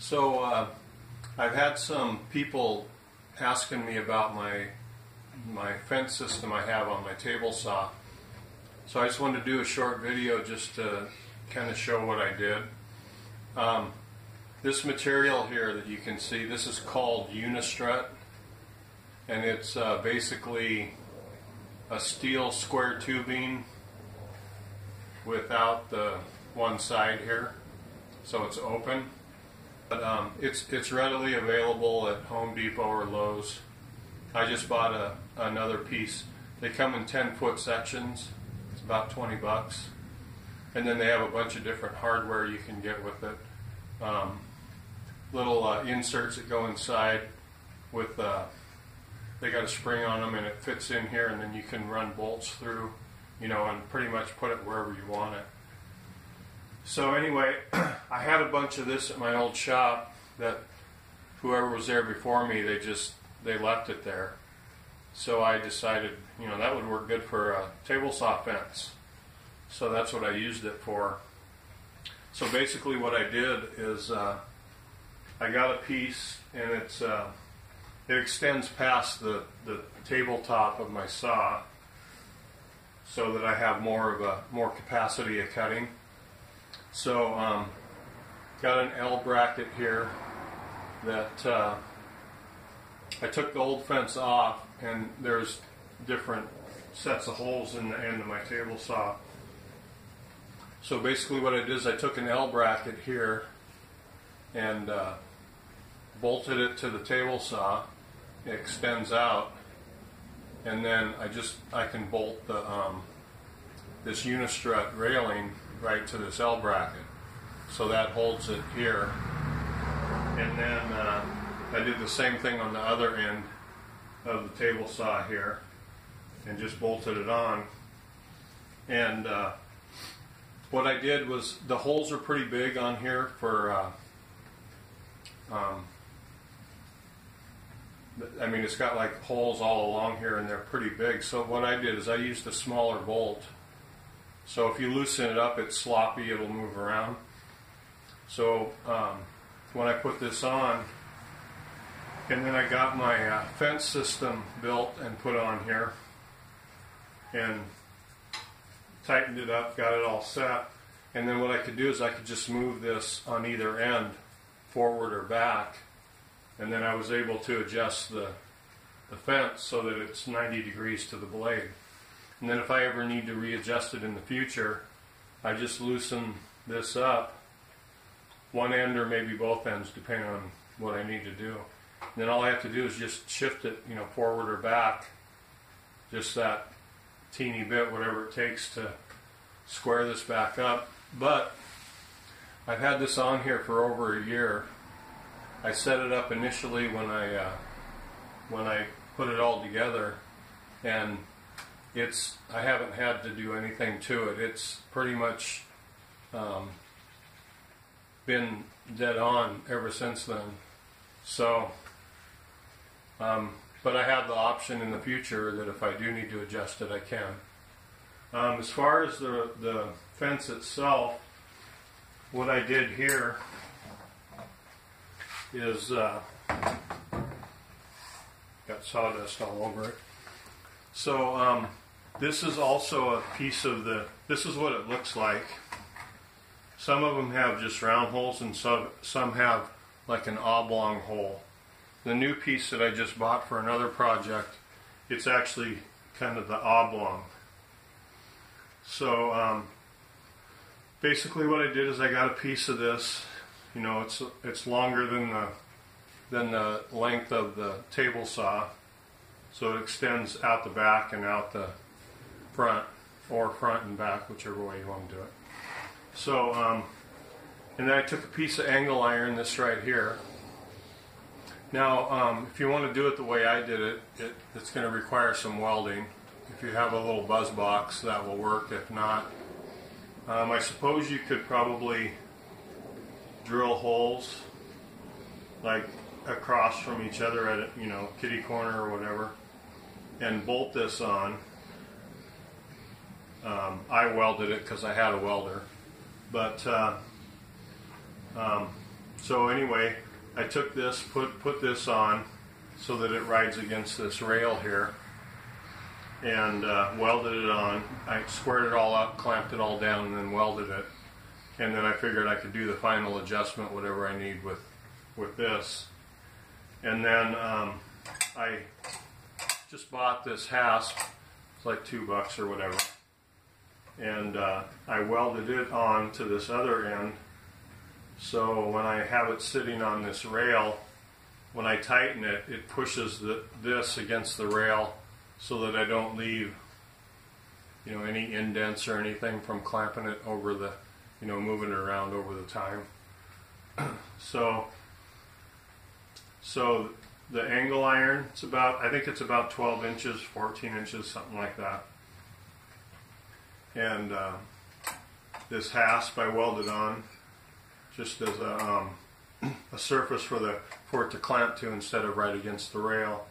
So uh, I've had some people asking me about my my fence system I have on my table saw. So I just wanted to do a short video just to kind of show what I did. Um, this material here that you can see, this is called Unistrut, and it's uh, basically a steel square tubing without the one side here, so it's open. But um, it's it's readily available at Home Depot or Lowe's. I just bought a another piece. They come in ten foot sections. It's about twenty bucks, and then they have a bunch of different hardware you can get with it. Um, little uh, inserts that go inside with uh, they got a spring on them and it fits in here, and then you can run bolts through, you know, and pretty much put it wherever you want it. So anyway, I had a bunch of this at my old shop that whoever was there before me, they just they left it there. So I decided, you know, that would work good for a table saw fence. So that's what I used it for. So basically, what I did is uh, I got a piece, and it's uh, it extends past the the tabletop of my saw, so that I have more of a more capacity of cutting. So, um, got an L bracket here that uh, I took the old fence off, and there's different sets of holes in the end of my table saw. So basically, what I did is I took an L bracket here and uh, bolted it to the table saw. It extends out, and then I just I can bolt the um, this unistrut railing right to this L bracket. So that holds it here. And then uh, I did the same thing on the other end of the table saw here and just bolted it on. And uh, what I did was the holes are pretty big on here for. Uh, um, I mean, it's got like holes all along here, and they're pretty big. So what I did is I used a smaller bolt so if you loosen it up, it's sloppy, it'll move around. So um, when I put this on, and then I got my uh, fence system built and put on here, and tightened it up, got it all set. And then what I could do is I could just move this on either end, forward or back, and then I was able to adjust the, the fence so that it's 90 degrees to the blade. And then if I ever need to readjust it in the future, I just loosen this up, one end or maybe both ends, depending on what I need to do. And then all I have to do is just shift it, you know, forward or back, just that teeny bit, whatever it takes to square this back up. But I've had this on here for over a year. I set it up initially when I uh, when I put it all together, and it's I haven't had to do anything to it. It's pretty much um, been dead on ever since then. So, um, but I have the option in the future that if I do need to adjust it, I can. Um, as far as the the fence itself, what I did here is uh, got sawdust all over it. So um, this is also a piece of the, this is what it looks like. Some of them have just round holes and some, some have like an oblong hole. The new piece that I just bought for another project, it's actually kind of the oblong. So um, basically what I did is I got a piece of this, you know, it's, it's longer than the, than the length of the table saw. So it extends out the back and out the front or front and back, whichever way you want to do it. So, um, and then I took a piece of angle iron, this right here. Now, um, if you want to do it the way I did it, it it's going to require some welding. If you have a little buzz box, that will work. If not, um, I suppose you could probably drill holes like across from each other at you know kitty corner or whatever, and bolt this on um, I welded it because I had a welder, but uh, um, so anyway, I took this, put put this on, so that it rides against this rail here, and uh, welded it on. I squared it all up, clamped it all down, and then welded it. And then I figured I could do the final adjustment, whatever I need with with this. And then um, I just bought this hasp. It's like two bucks or whatever. And uh, I welded it on to this other end. So when I have it sitting on this rail, when I tighten it, it pushes the, this against the rail so that I don't leave, you know, any indents or anything from clamping it over the, you know, moving it around over the time. so, so the angle iron, it's about, I think it's about 12 inches, 14 inches, something like that. And uh, this hasp I welded on just as a, um, a surface for the for it to clamp to instead of right against the rail.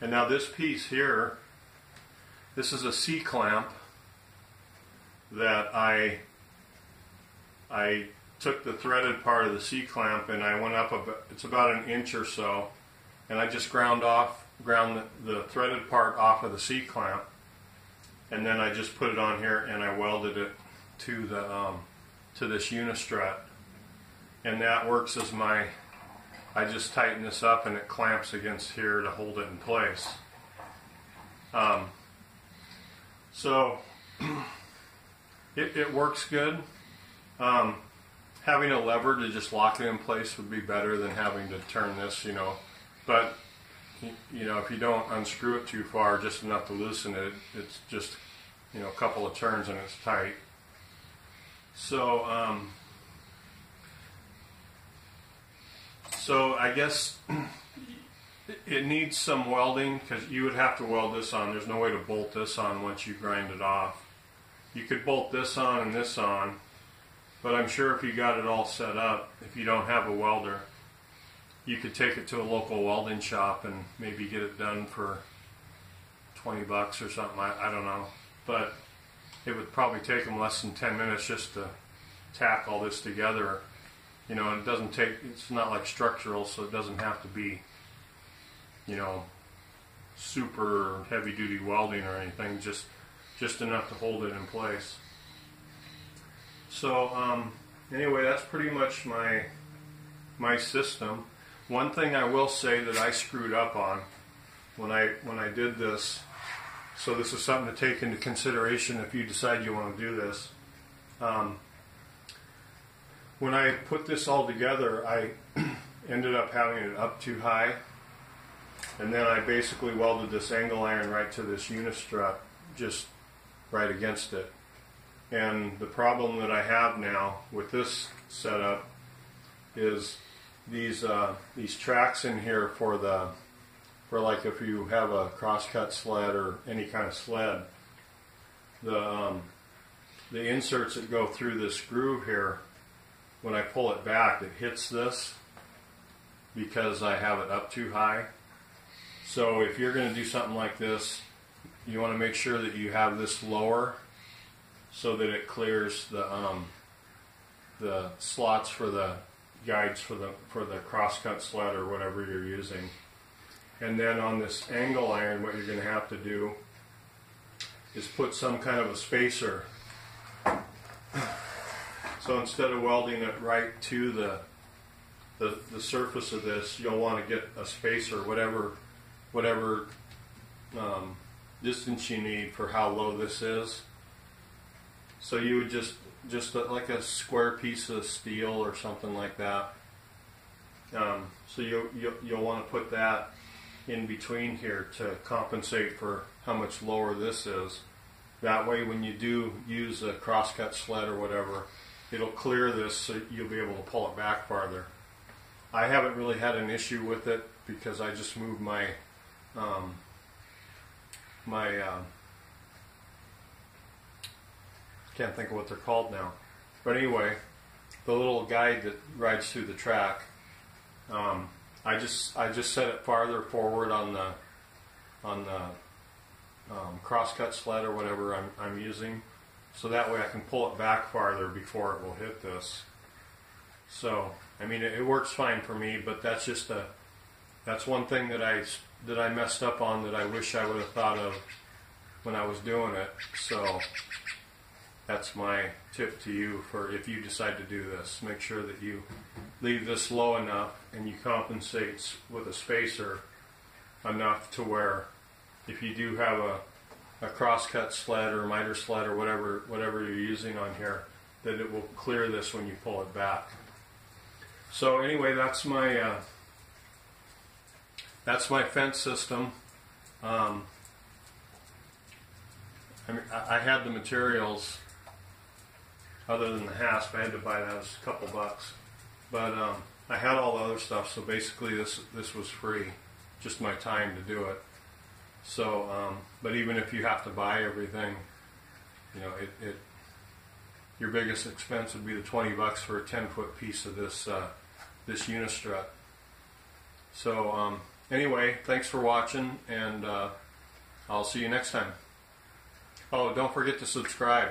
And now this piece here, this is a C clamp that I I took the threaded part of the C clamp and I went up about, it's about an inch or so, and I just ground off ground the, the threaded part off of the C clamp, and then I just put it on here and I welded it to the um, to this unistrut and that works as my I just tighten this up and it clamps against here to hold it in place. Um, so it, it, works good. Um, having a lever to just lock it in place would be better than having to turn this, you know. But you know, if you don't unscrew it too far, just enough to loosen it, it's just you know a couple of turns and it's tight. So um, So I guess it needs some welding because you would have to weld this on. There's no way to bolt this on once you grind it off. You could bolt this on and this on, but I'm sure if you got it all set up, if you don't have a welder, you could take it to a local welding shop and maybe get it done for 20 bucks or something. I, I don't know. But it would probably take them less than 10 minutes just to tack all this together you know, it doesn't take, it's not like structural, so it doesn't have to be, you know, super heavy duty welding or anything, just, just enough to hold it in place. So, um, anyway, that's pretty much my, my system. One thing I will say that I screwed up on when I, when I did this, so this is something to take into consideration if you decide you want to do this. Um, when I put this all together, I ended up having it up too high. And then I basically welded this angle iron right to this unistrut, just right against it. And the problem that I have now with this setup is these uh, these tracks in here for the for like if you have a crosscut sled or any kind of sled, the um, the inserts that go through this groove here when I pull it back, it hits this because I have it up too high. So if you're going to do something like this, you want to make sure that you have this lower so that it clears the um, the slots for the guides for the for the crosscut sled or whatever you're using. And then on this angle iron, what you're going to have to do is put some kind of a spacer so instead of welding it right to the, the, the surface of this, you'll want to get a spacer, whatever, whatever um, distance you need for how low this is. So you would just, just like a square piece of steel or something like that. Um, so you, you, you'll want to put that in between here to compensate for how much lower this is. That way when you do use a crosscut sled or whatever, it'll clear this so you'll be able to pull it back farther. I haven't really had an issue with it because I just moved my um, my uh, can't think of what they're called now. But anyway, the little guide that rides through the track, um, I just I just set it farther forward on the on the um, crosscut sled or whatever I'm, I'm using so that way I can pull it back farther before it will hit this. So I mean, it, it works fine for me, but that's just a that's one thing that I that I messed up on that I wish I would have thought of when I was doing it. So that's my tip to you for if you decide to do this. Make sure that you leave this low enough and you compensate with a spacer enough to where if you do have a, a crosscut sled or miter sled or whatever whatever you're using on here, that it will clear this when you pull it back. So anyway, that's my uh, that's my fence system. Um, I mean, I had the materials other than the hasp. I had to buy that. It was a couple bucks, but um, I had all the other stuff. So basically, this this was free, just my time to do it. So, um, but even if you have to buy everything, you know, it, it your biggest expense would be the twenty bucks for a ten foot piece of this uh, this unistrut. So um, anyway, thanks for watching, and uh, I'll see you next time. Oh, don't forget to subscribe.